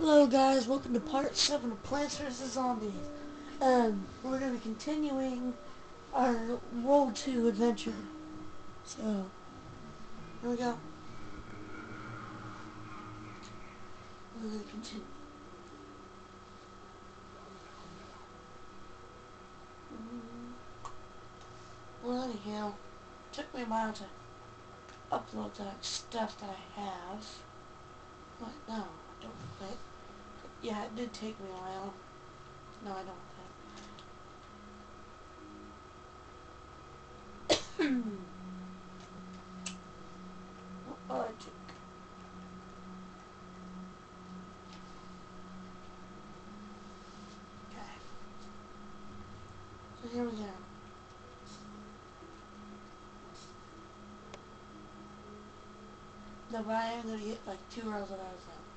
Hello guys, welcome to part 7 of Plants vs. Zombies. Um, we're going to be continuing our World 2 adventure. So, here we go. We're going to continue. Well, anyhow, took me a while to upload that stuff that I have. What? No, I don't think. Yeah, it did take me a while. No, I don't think. I. Okay. So here we go. No, but I am gonna get like two rows of those out.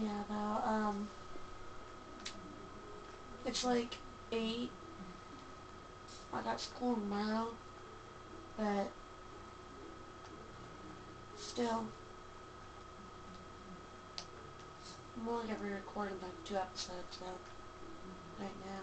Yeah, about, um, it's like 8. I got school tomorrow, but still, I'm only going to be recording like two episodes, so, right now.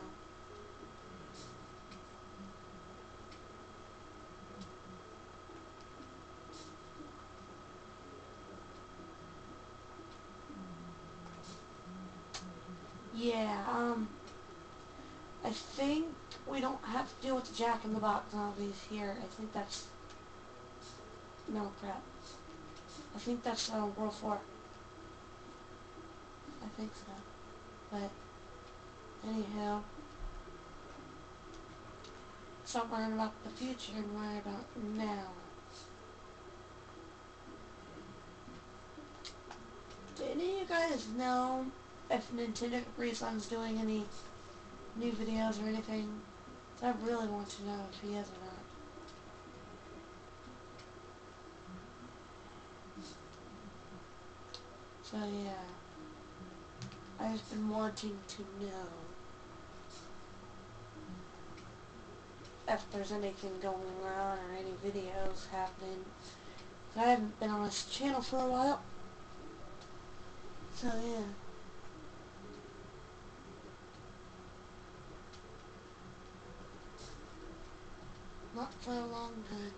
Yeah, um, I think we don't have to deal with the Jack in the Box zombies here. I think that's, no crap. I think that's uh, World 4. I think so. But, anyhow, stop worrying about the future and worry about now. Do any of you guys know if Nintendo Sun's doing any new videos or anything. So I really want to know if he is or not. So yeah, I've been wanting to know if there's anything going on or any videos happening. I haven't been on this channel for a while. So yeah. Not for a long time.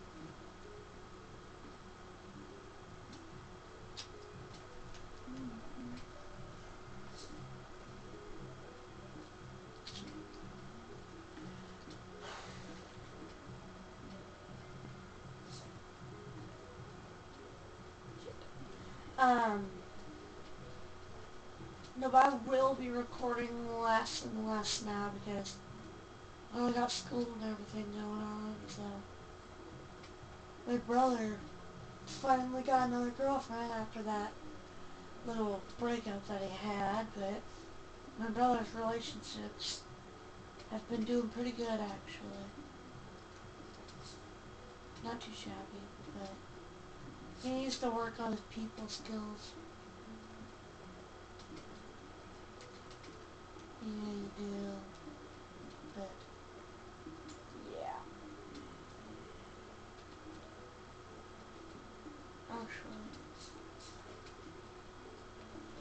Um, no, I will be recording less and less now because Oh, I got school and everything going on, so. My brother finally got another girlfriend after that little breakup that he had, but my brother's relationships have been doing pretty good, actually. Not too shabby, but he needs to work on his people skills. Yeah, you do. But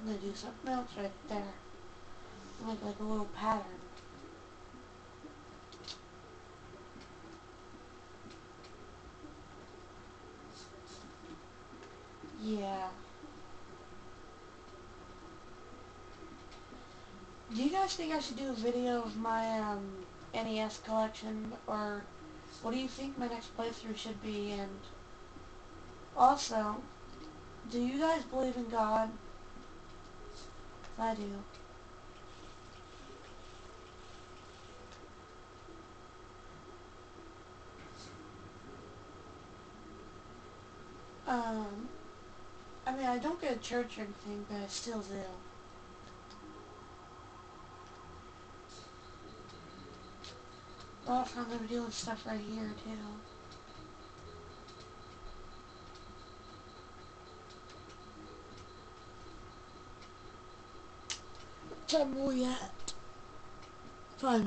To do something else right there. Make like a little pattern. Yeah. Do you guys think I should do a video of my um, NES collection, or what do you think my next playthrough should be, and also, do you guys believe in God? I do. Um, I mean, I don't go to church or anything, but I still do. Also, I'm going to doing stuff right here, too. Time are we at? Five